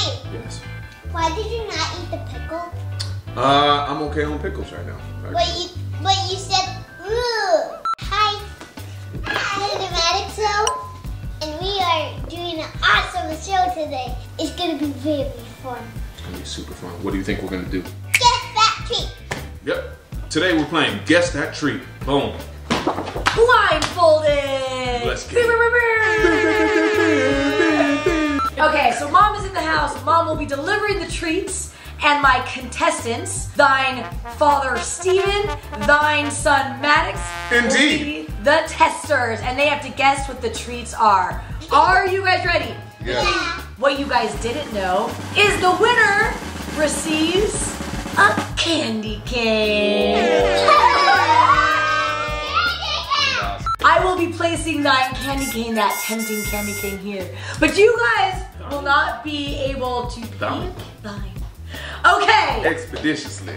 Daddy, Yes. why did you not eat the pickle? Uh, I'm okay on pickles right now. But you, but you said, ooh. Hi, Cinematic Show, and we are doing an awesome show today. It's gonna be very fun. It's gonna be super fun. What do you think we're gonna do? Guess that treat. Yep. Today we're playing Guess That Treat. Boom. Blindfolded. Let's get Okay, so mom is in the house. Mom will be delivering the treats. And my contestants, thine father Stephen, thine son Maddox, will Indeed. be the testers, and they have to guess what the treats are. Are you guys ready? Yeah. What you guys didn't know is the winner receives a candy cane. I will be placing thine candy cane, that tempting candy cane here. But you guys will not be able to pick Thine. thine. Okay, Expeditiously.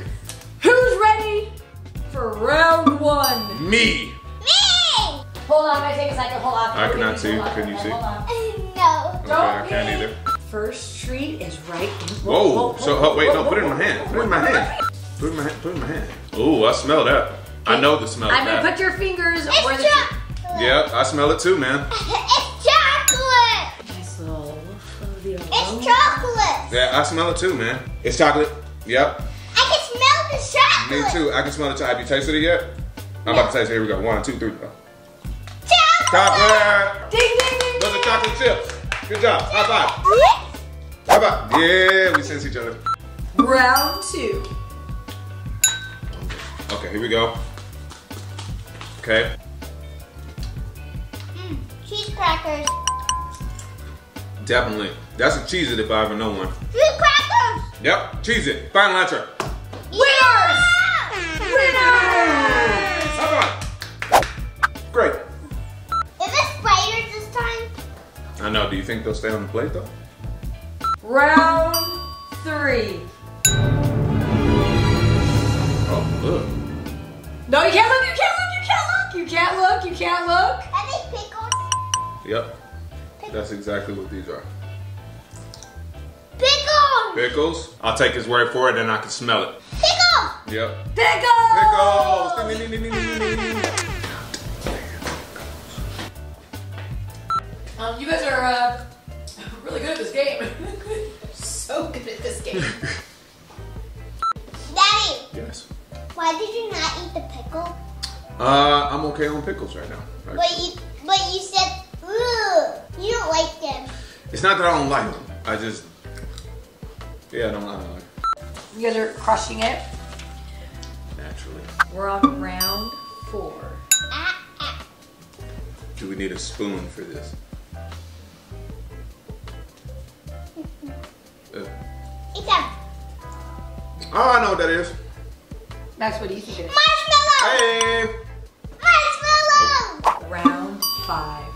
who's ready for round one? Me. Me! Hold on, I take a second. Hold on. I cannot see. on, Can you see? hold on. Uh, no. Okay, I can't either. First treat is right in. Whoa. So oh, wait, no, put it in my hand. Put it in my hand. Put it in my hand. Put it in my hand. Oh, I smell that. I know the smell I'm gonna put your fingers It's where the chocolate. Yep, I smell it too, man. It's chocolate. Nice little whiff of the It's chocolate. Yeah, I smell it too, man. It's chocolate. Yep. I can smell the chocolate. Me too. I can smell it too. Have you tasted it yet? I'm about to taste it. Here we go. One, two, three. go. Chocolate. Chocolate. Ding ding ding. Those are chocolate chips. Good job. High five. High five. Yeah, we sense each other. Round two. Okay, here we go. Okay. Mm, cheese crackers. Definitely. That's a Cheez-It if I ever know one. Cheese crackers. Yep, Cheez-It. Final answer. Winners! Winners. High five. Great. Is it spiders this time? I know. Do you think they'll stay on the plate though? Round three. Oh, look. No, you can't look, you can't look, you can't look, you can't look, you can't look. Are they pickles? Yep. That's exactly what these are. Pickles. Pickles. I'll take his word for it, and I can smell it. Pickles. Yep. Pickles! Pickles. Um, you guys are uh, really good at this game. so good at this game. Daddy, Yes. why did you not eat the pickle? Uh, I'm okay on pickles right now. But you, but you said, ooh, you don't like them. It's not that I don't like them. I just, yeah, I don't, I don't like them. You guys are crushing it. Naturally. We're on round four. Ah, ah. Do we need a spoon for this? Uh, It's a oh, I know what that is. Max, what do you think it is? marshmallow. Hey. Marshmallow. Round five.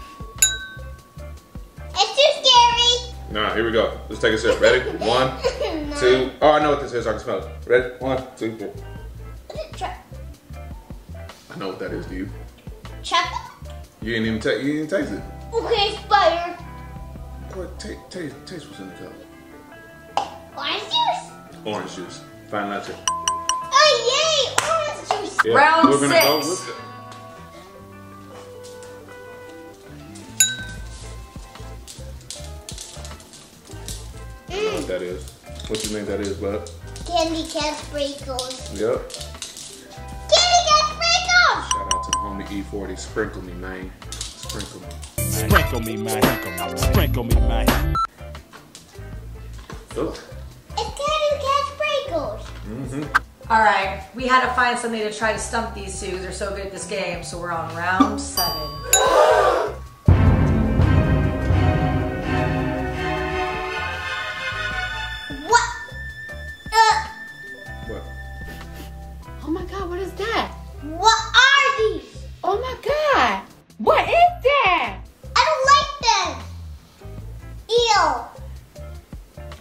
Scary. Nah, here we go. Let's take a sip. Ready? One, No. two. Oh, I know what this is. I can smell it. Ready? One, two, three. Is I know what that is. Do you? chocolate? You didn't even taste. You didn't taste it. Okay, spider. What? Taste, taste, taste what's in the cup. Orange juice. Orange juice. Final answer. Oh yay, orange juice. Round we're go six. What that is. What you think that is, bud? Candy cat sprinkles. Yep. Candy cat sprinkles. Shout out to the homie E-40. Sprinkle me, man. Sprinkle me. Sprinkle me, man. Sprinkle me, man. Ugh. It's candy cat sprinkles. Mm-hmm. All right, we had to find something to try to stump these two. They're so good at this game. So we're on round seven.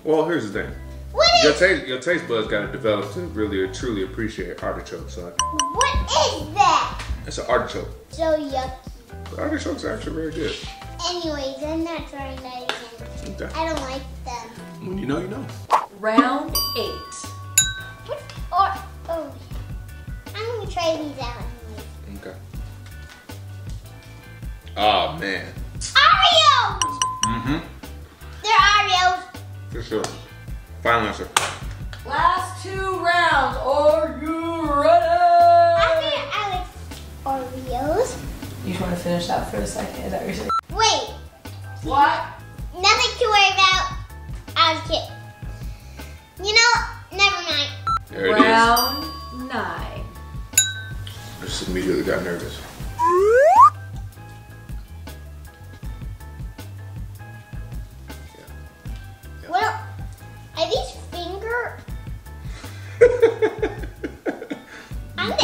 Well, here's the thing. What Your is? taste, your taste buds got to develop to really or truly appreciate artichokes, son. What is that? It's an artichoke. So yucky. The artichokes are actually very good. Anyways, I'm not trying that again. Okay. I don't like them. When you you know, you know. Round eight. What? Or, oh. I'm gonna try these out. Okay. Oh man. Oreos! For sure. Final answer. Last two rounds. Are you I ready? think I like Oreos. You just want to finish that for a second? Is that what you're? Wait, What? nothing to worry about. I was kidding. You know, never mind. There it is. Round nine. I just immediately got nervous.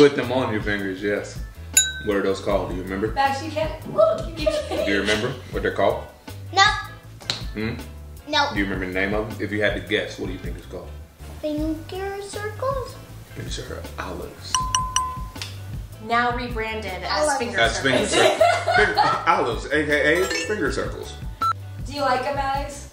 Put them on your fingers, yes. What are those called? Do you remember? Max, you can't. Look, you can't. Do you remember what they're called? No, Hmm? no. Do you remember the name of them? If you had to guess, what do you think it's called? Finger circles? These are olives. Now rebranded as love finger That's finger circles. circles. Finger- olives, aka finger circles. Do you like them, Alex?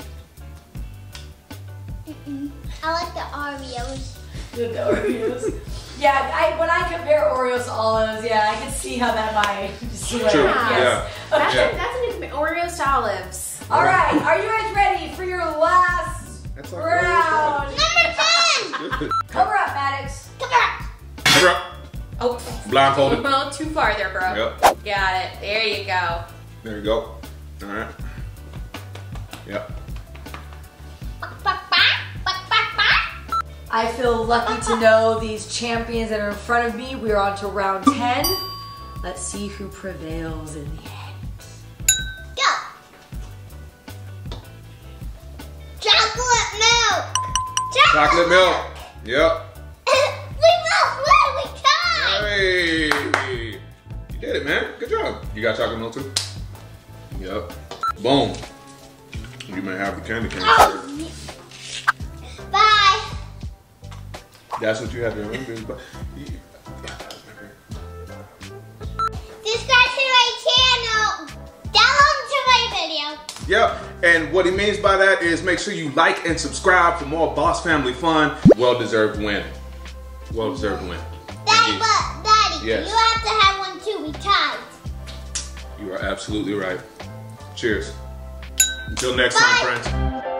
I like the Oreos. The Oreos. Yeah, I, when I compare Oreos to olives, yeah, I can see how that might sway. True. Yes. That's, Yeah. a, that's a new command. Oreos to olives. All right, are you guys ready for your last That's like round? Number 10! Cover up, Maddox. Come on! Cover up. Oh, Blindfolded. well, too far there, bro. Yep. Got it. There you go. There you go. All right. Yep. I feel lucky to know these champions that are in front of me. We're on to round 10. Let's see who prevails in the end. Go! Chocolate milk! Chocolate milk. Yep. we both win! We tied! Hey. You did it, man. Good job. You got chocolate milk too? Yep. Boom. You may have the candy cane. Oh. That's what you have to remember. But you, Subscribe to my channel! Download to my video! Yep. And what he means by that is make sure you like and subscribe for more Boss Family fun. Well deserved win. Well deserved win. Daddy, Indeed. but Daddy, Yes. you have to have one too. We tied. You are absolutely right. Cheers. Until next time, Bye. friends.